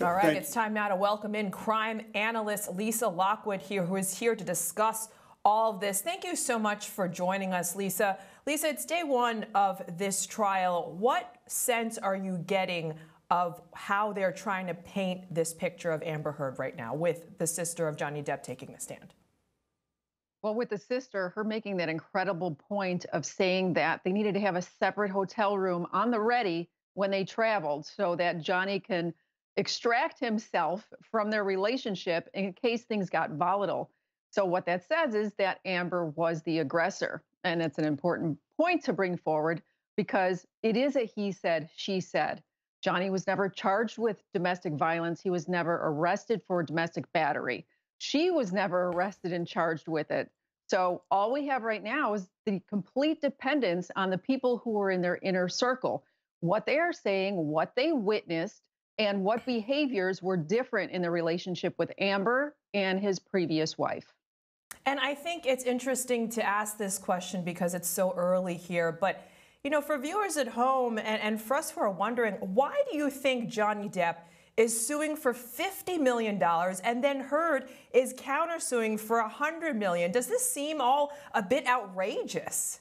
All right, it's time now to welcome in crime analyst Lisa Lockwood here, who is here to discuss all of this. Thank you so much for joining us, Lisa. Lisa, it's day one of this trial. What sense are you getting of how they're trying to paint this picture of Amber Heard right now with the sister of Johnny Depp taking the stand? Well, with the sister, her making that incredible point of saying that they needed to have a separate hotel room on the ready when they traveled so that Johnny can extract himself from their relationship in case things got volatile. So, what that says is that Amber was the aggressor. And it's an important point to bring forward because it is a he said, she said. Johnny was never charged with domestic violence. He was never arrested for domestic battery. She was never arrested and charged with it. So all we have right now is the complete dependence on the people who are in their inner circle, what they are saying, what they witnessed, and what behaviors were different in the relationship with Amber and his previous wife. And I think it's interesting to ask this question because it's so early here, but you know, for viewers at home and, and for us who are wondering, why do you think Johnny Depp is suing for $50 million and then Heard is countersuing for 100 million? Does this seem all a bit outrageous?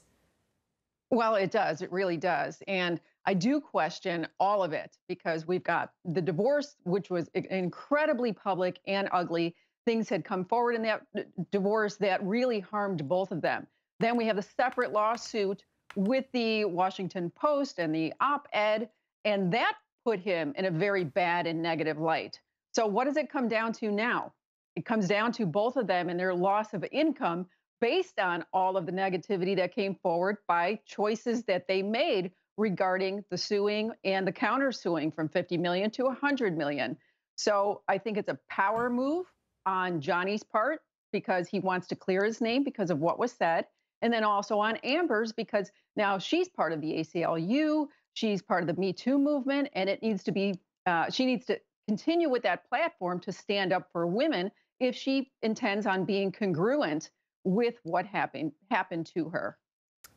Well, it does. It really does. And I do question all of it because we've got the divorce, which was incredibly public and ugly. Things had come forward in that divorce that really harmed both of them. Then we have a separate lawsuit with the Washington Post and the op ed, and that put him in a very bad and negative light. So, what does it come down to now? It comes down to both of them and their loss of income based on all of the negativity that came forward by choices that they made regarding the suing and the countersuing from 50 million to 100 million. So I think it's a power move on Johnny's part because he wants to clear his name because of what was said and then also on Amber's because now she's part of the ACLU, she's part of the Me Too movement, and it needs to be, uh, she needs to continue with that platform to stand up for women if she intends on being congruent with what happened happened to her.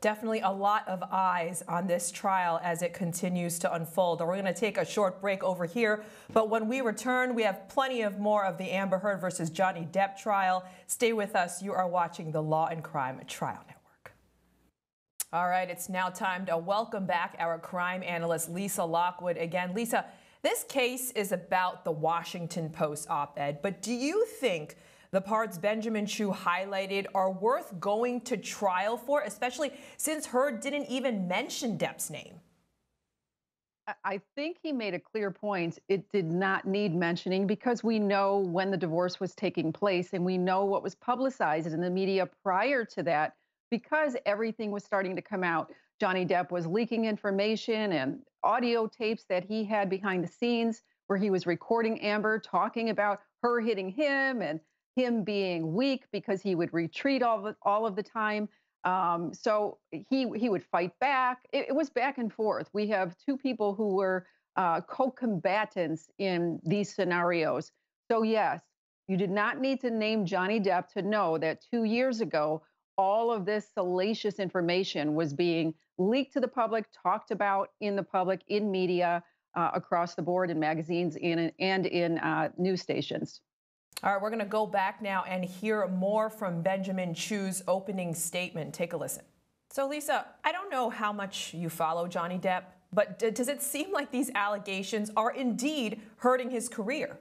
Definitely a lot of eyes on this trial as it continues to unfold. We're going to take a short break over here, but when we return, we have plenty of more of the Amber Heard versus Johnny Depp trial. Stay with us. You are watching the Law and Crime Trial Network. All right, it's now time to welcome back our crime analyst, Lisa Lockwood. Again, Lisa, this case is about the Washington Post op ed, but do you think the parts Benjamin Chew highlighted are worth going to trial for, especially since Heard didn't even mention Depp's name. I think he made a clear point. It did not need mentioning because we know when the divorce was taking place and we know what was publicized in the media prior to that because everything was starting to come out. Johnny Depp was leaking information and audio tapes that he had behind the scenes where he was recording Amber talking about her hitting him and him being weak because he would retreat all of, all of the time. Um, so he he would fight back. It, it, was back and forth. We have two people who were uh, co-combatants in these scenarios. So yes, you did not need to name Johnny Depp to know that two years ago, all of this salacious information was being leaked to the public, talked about in the public, in media, uh, across the board, in magazines, in, and in uh, news stations. All right, we're going to go back now and hear more from Benjamin Chew's opening statement. Take a listen. So, Lisa, I don't know how much you follow Johnny Depp, but does it seem like these allegations are indeed hurting his career?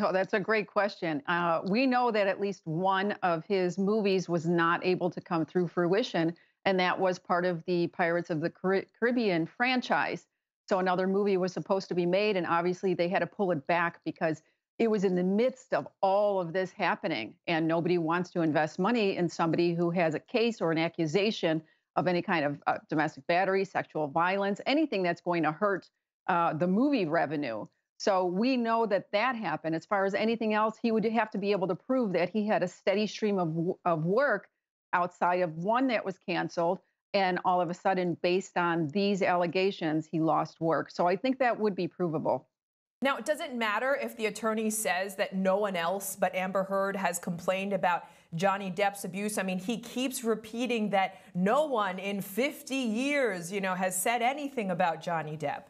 Oh, that's a great question. Uh, we know that at least one of his movies was not able to come through fruition, and that was part of the Pirates of the Caribbean franchise. So another movie was supposed to be made, and obviously they had to pull it back because it was in the midst of all of this happening, and nobody wants to invest money in somebody who has a case or an accusation of any kind of uh, domestic battery, sexual violence, anything that's going to hurt uh, the movie revenue. So we know that that happened. As far as anything else, he would have to be able to prove that he had a steady stream of, of work outside of one that was canceled. And all of a sudden, based on these allegations, he lost work. So I think that would be provable. Now, it does it matter if the attorney says that no one else but Amber Heard has complained about Johnny Depp's abuse? I mean, he keeps repeating that no one in 50 years, you know, has said anything about Johnny Depp.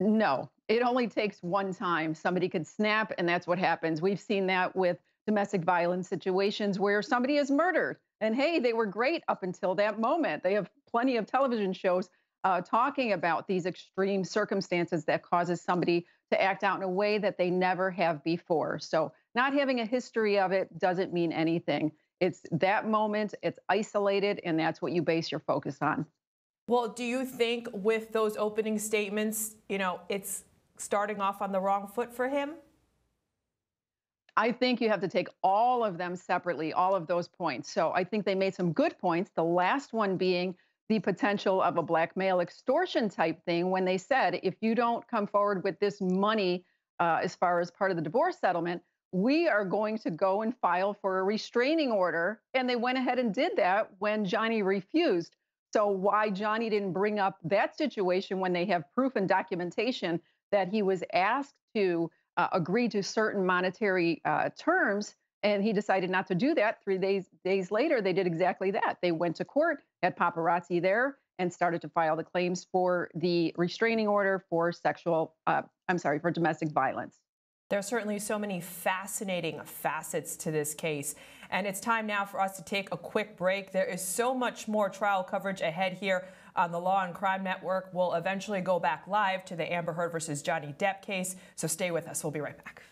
No, it only takes one time. Somebody could snap, and that's what happens. We've seen that with domestic violence situations where somebody is murdered. And hey, they were great up until that moment. They have plenty of television shows uh, talking about these extreme circumstances that causes somebody to act out in a way that they never have before. So, not having a history of it doesn't mean anything. It's that moment, it's isolated, and that's what you base your focus on. Well, do you think with those opening statements, you know, it's starting off on the wrong foot for him? I think you have to take all of them separately, all of those points. So I think they made some good points. The last one being the potential of a blackmail extortion type thing when they said, if you don't come forward with this money uh, as far as part of the divorce settlement, we are going to go and file for a restraining order. And they went ahead and did that when Johnny refused. So, why Johnny didn't bring up that situation when they have proof and documentation that he was asked to uh, agree to certain monetary uh, terms and he decided not to do that. Three days days later, they did exactly that. They went to court, had paparazzi there, and started to file the claims for the restraining order for sexual. Uh, I'm sorry, for domestic violence. There are certainly so many fascinating facets to this case. And it's time now for us to take a quick break. There is so much more trial coverage ahead here on the Law and Crime Network. We'll eventually go back live to the Amber Heard versus Johnny Depp case. So stay with us. We'll be right back.